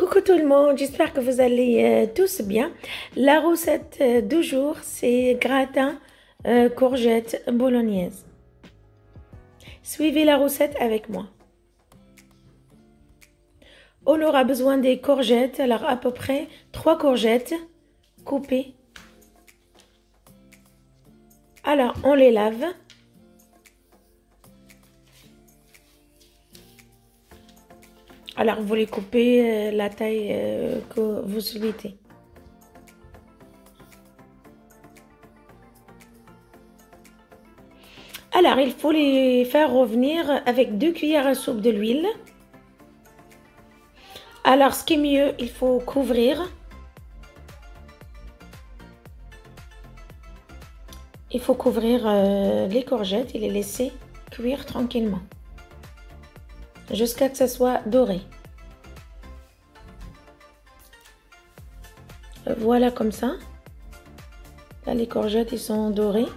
Hello, j'espère que vous allez euh, tous bien. La recette euh, du jour, c'est gratin euh, courgette bolognaise. Suivez la recette avec moi. On aura besoin des courgettes, alors à peu près 3 courgettes coupées. Alors, on les lave. Alors, vous les coupez la taille que vous souhaitez. Alors, il faut les faire revenir avec deux cuillères à soupe de l'huile. Alors, ce qui est mieux, il faut couvrir. Il faut couvrir les courgettes et les laisser cuire tranquillement jusqu'à ce que ça soit doré. Voilà comme ça. Les courgettes, sont dorées.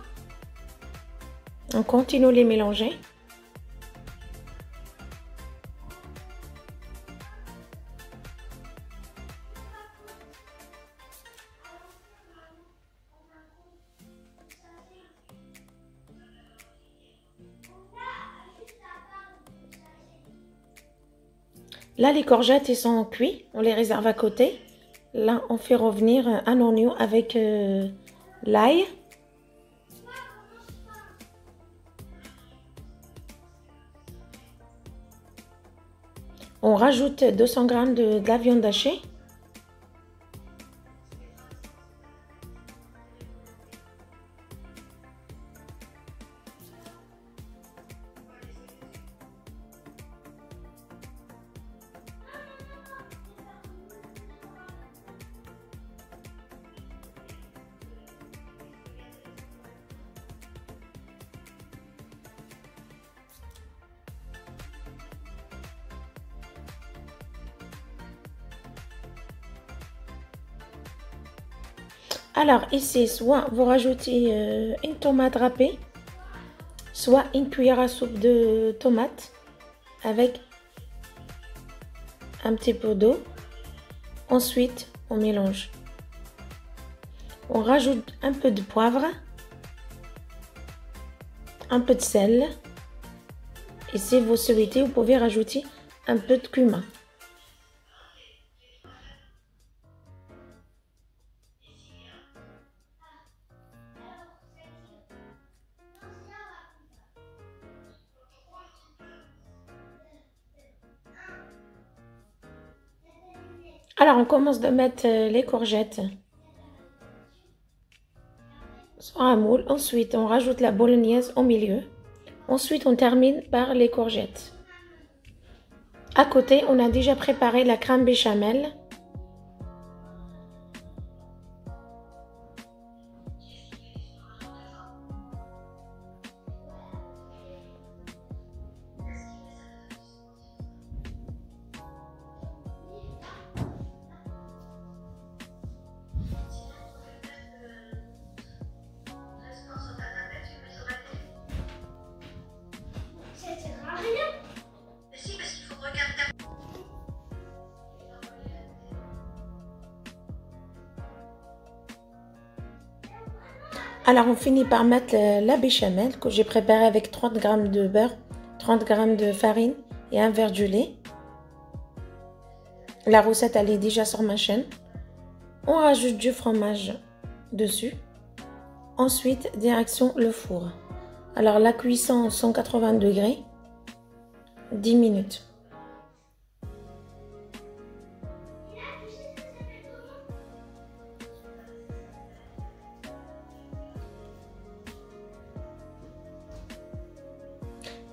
On continue les mélanger. Là, les courgettes, sont cuits. On les réserve à côté. Là, on fait revenir un oignon avec euh, l'ail. On rajoute 200 g de, de la viande hachée. Alors ici, soit vous rajoutez euh, une tomate râpée, soit une cuillère à soupe de tomate avec un petit peu d'eau. Ensuite, on mélange. On rajoute un peu de poivre, un peu de sel. Et si vous souhaitez, vous pouvez rajouter un peu de cumin. Alors, on commence de mettre les courgettes sur un moule. Ensuite, on rajoute la bolognaise au milieu. Ensuite, on termine par les courgettes. À côté, on a déjà préparé la crème béchamel. Alors, on finit par mettre la béchamel que j'ai préparée avec 30 g de beurre, 30 g de farine et un verre de lait. La recette, elle est déjà sur ma chaîne. On rajoute du fromage dessus. Ensuite, direction le four. Alors, la cuisson 180 degrés, 10 minutes.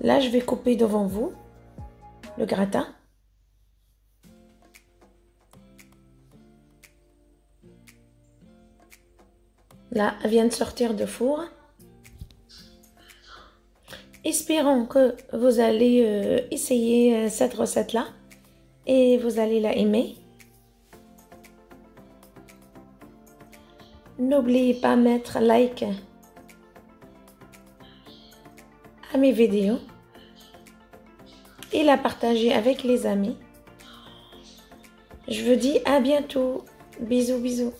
Là, je vais couper devant vous le gratin. Là, elle vient de sortir de four. Espérons que vous allez euh, essayer cette recette-là et vous allez la aimer. N'oubliez pas mettre like mes vidéos et la partager avec les amis. Je vous dis à bientôt. Bisous, bisous.